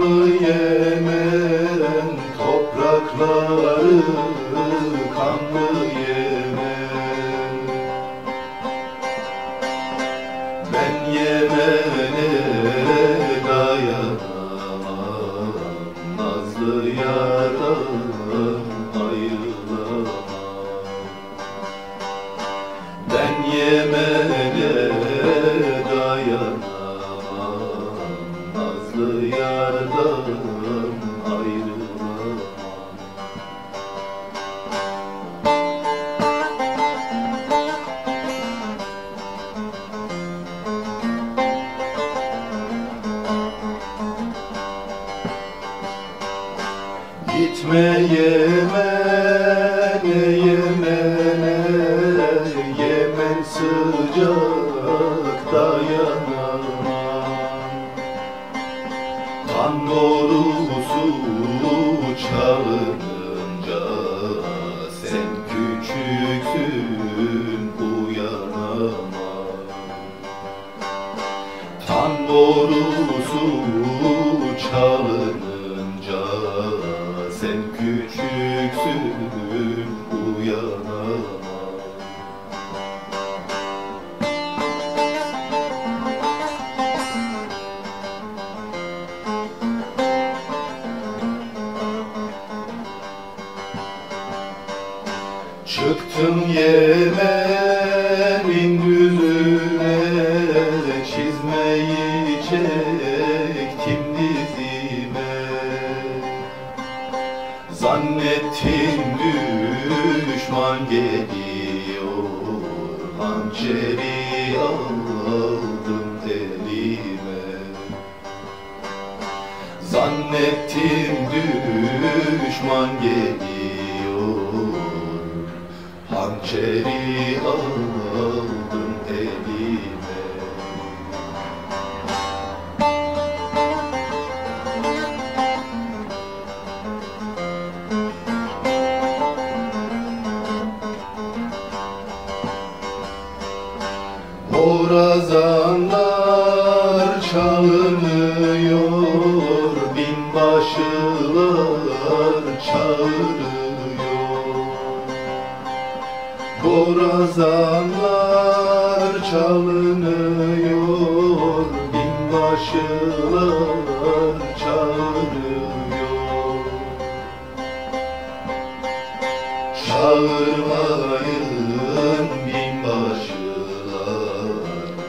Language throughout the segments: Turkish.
Kanımı toprakları kanlı yemem Ben yemene dayanamam Nazlı yaram ayrılamam. Ben yemene Gitme Yemen'e, Yemen'e Yemen sıcak dayanamam Kan çalınınca Sen küçüksün uyanamam Tan borusu Çıktım Yemen'in düzüne Çizmeyi çektim dizime. Zannettim düşman geliyor Hançeri aldım elime Zannettim düşman geliyor Hançeri aldım elime Borazanlar çalınıyor Borazanlar çalınıyor Binbaşılar çağırıyor Çağırmayın binbaşılar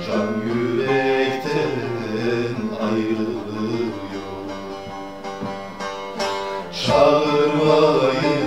Can yürekten ayrılıyor. Çağırmayın